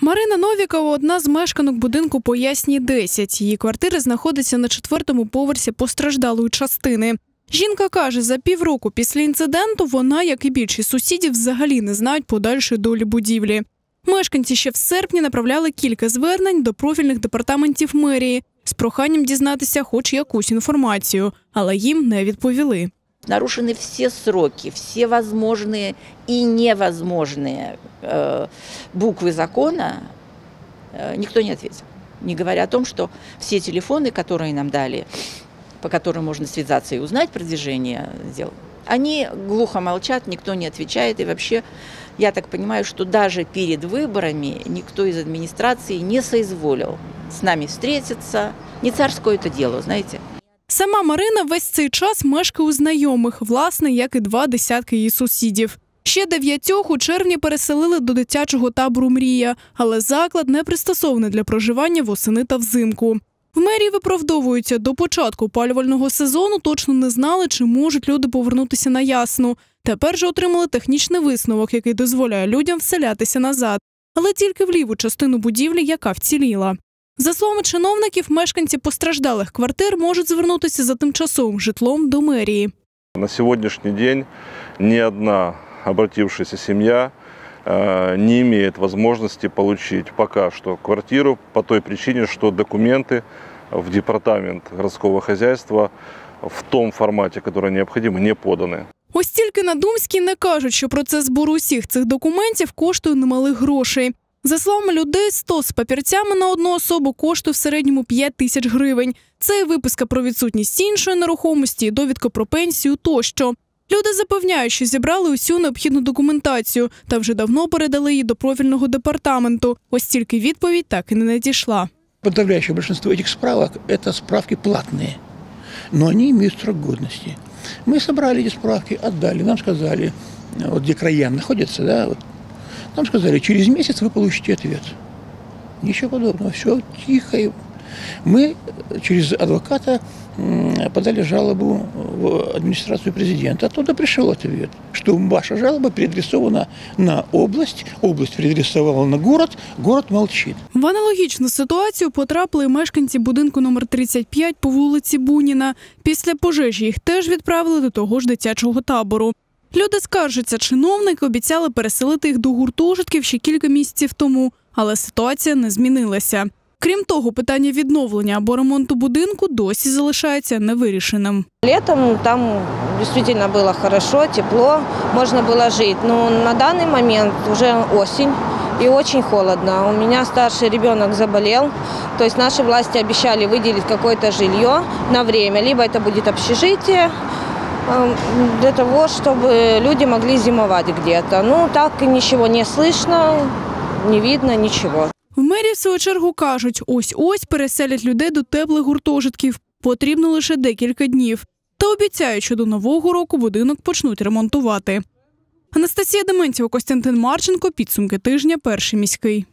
Марина Новікова одна з мешканок будинку по Ясній 10. Її квартира знаходиться на четвертому поверсі постраждалої частини. Жінка каже, за півроку після інциденту вона, як і більшість сусідів, взагалі не знають подальшої долі будівлі. Мешканці ще в серпні направляли кілька звернень до профільних департаментів мерії з проханням дізнатися хоч якусь інформацію, але їм не відповіли. Нарушены все сроки, все возможные и невозможные э, буквы закона, э, никто не ответил. Не говоря о том, что все телефоны, которые нам дали, по которым можно связаться и узнать продвижение дел, они глухо молчат, никто не отвечает. И вообще, я так понимаю, что даже перед выборами никто из администрации не соизволил с нами встретиться. Не царское это дело, знаете. Сама Марина весь цей час мешкає у знайомих, власне, як і два десятки її сусідів. Ще дев'ятьох у червні переселили до дитячого табору Мрія, але заклад не пристосований для проживання восени та взимку. В мерії виправдовуються до початку опалювального сезону точно не знали, чи можуть люди повернутися на ясну. Тепер же отримали технічний висновок, який дозволяє людям вселятися назад, але тільки в ліву частину будівлі, яка вціліла. За словами чиновників, мешканці постраждалих квартир можуть звернутися за тимчасовим житлом до мерії. На сегодняшний день ни одна обратившаяся семья э, не имеет возможности получить пока что квартиру по той причине, что документы в департамент городского хозяйства в том формате, который необходим, не поданы. Ось тільки на Думській не кажуть, що процес збору усіх цих документів коштує немалих грошей. За словами людей, 100 з папірцями на одну особу коштує в середньому 5 тисяч гривень. Це і виписка про відсутність іншої нерухомості, і довідка про пенсію тощо. Люди запевняють, що зібрали усю необхідну документацію та вже давно передали її до профільного департаменту. Ось тільки відповідь так і не надійшла. Подавляющее большинство этих справок – это справки платные, но они имеют срок годности. Мы собрали эти справки, отдали, нам сказали, вот где края находятся, да, вот, нам сказали, через месяц вы получите ответ. Ничего подобного, все тихо. Мы через адвоката подали жалобу в администрацию президента. Оттуда пришел ответ, что ваша жалоба переадресована на область, область переадресовала на город, город молчит. В аналогічну ситуацію потрапили мешканці будинку номер 35 по вулиці Буніна. Після пожежі їх теж відправили до того ж дитячого табору. Люди скаржаться, чиновники обіцяли переселити їх до гуртожитків ще кілька місяців тому, але ситуація не змінилася. Крім того, питання відновлення або ремонту будинку досі залишається невирішеним. Летом там действительно было хорошо, тепло, можно было жить. Но на данный момент уже осень и очень холодно. У меня старший ребенок заболел. То есть наши власти обещали выделить какое-то жилье на время. Либо это будет общежитие, э, для того, чтобы люди могли зимовать где-то. Ну, так ничего не слышно, не видно ничего. В мерії, в свою чергу, кажуть, ось-ось переселять людей до теплих гуртожитків. Потрібно лише декілька днів. Та обіцяють, що до нового року будинок почнуть ремонтувати. Анастасія Дементьєва, Костянтин Марченко. Підсумки тижня. Перший міський.